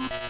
you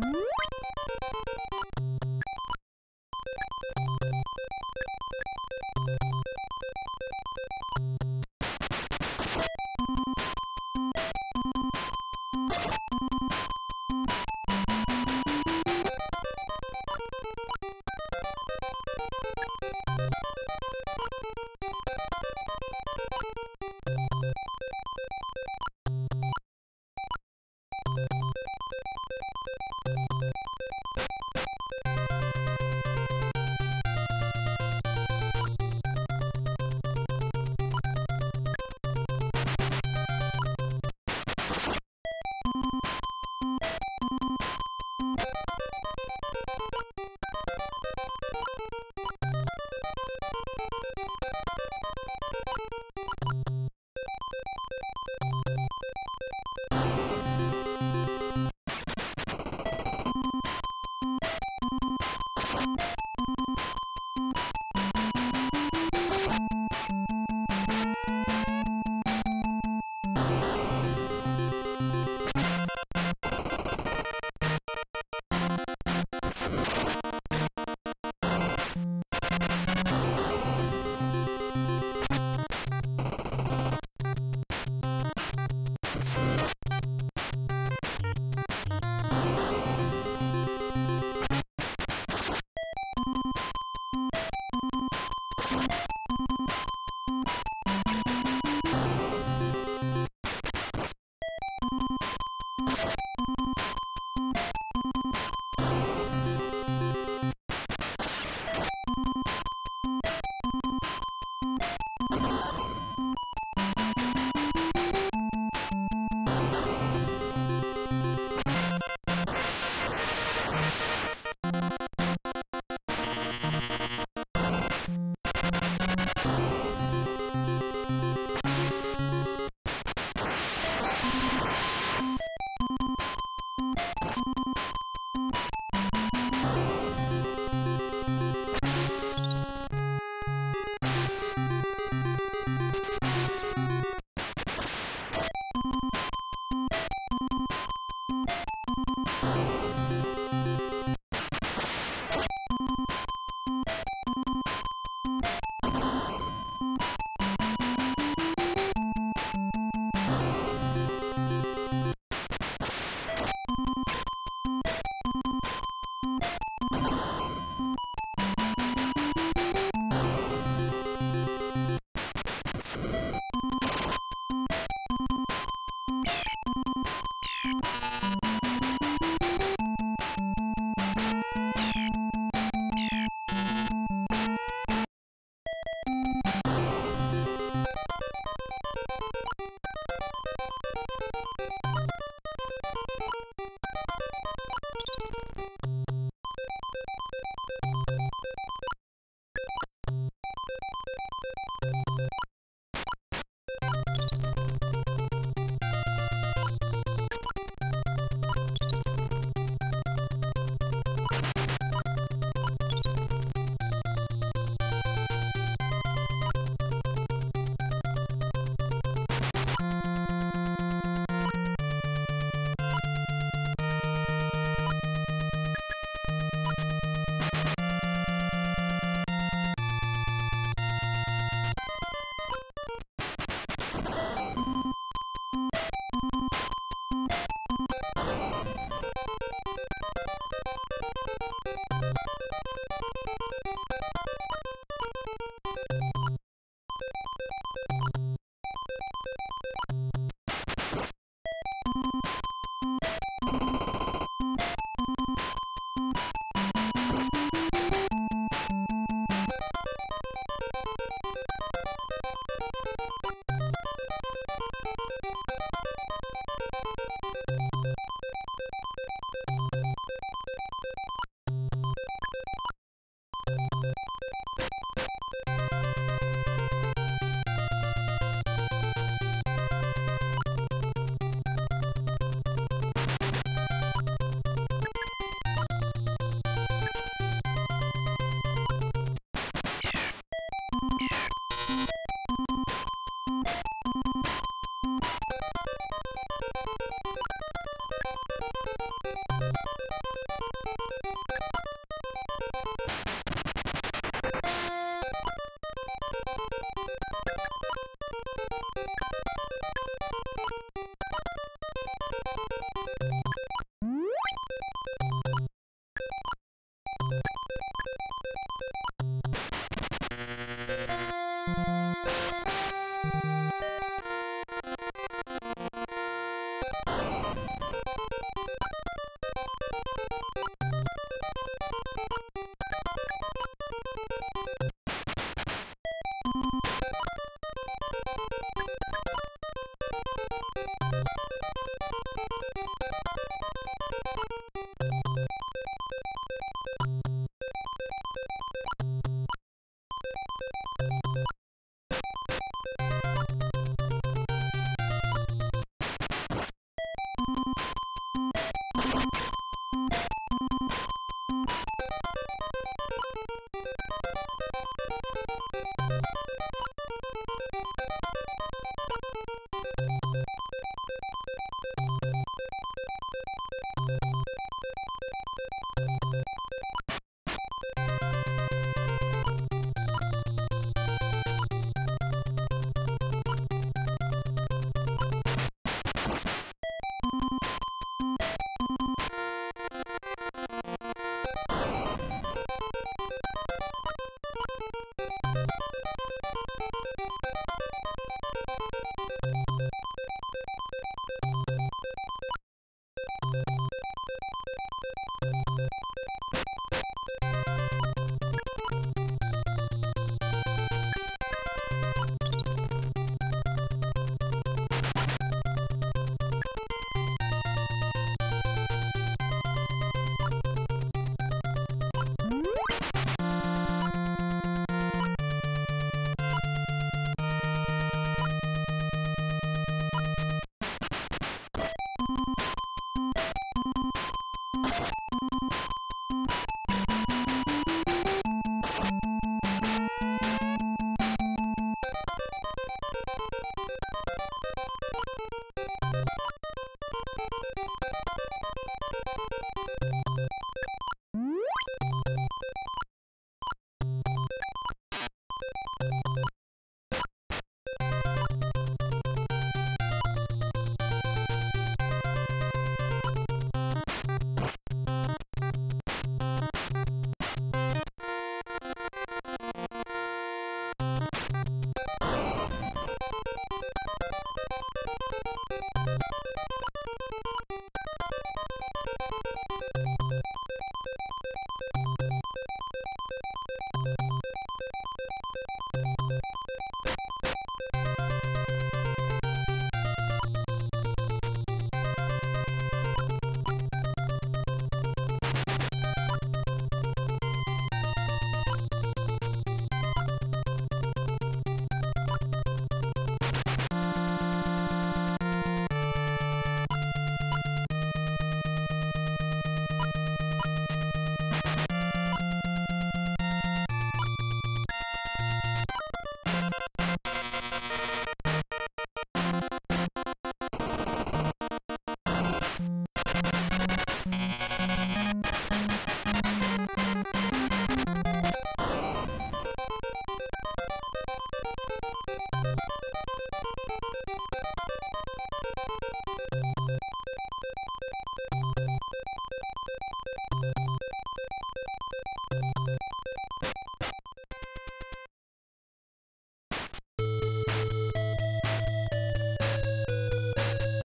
Woo!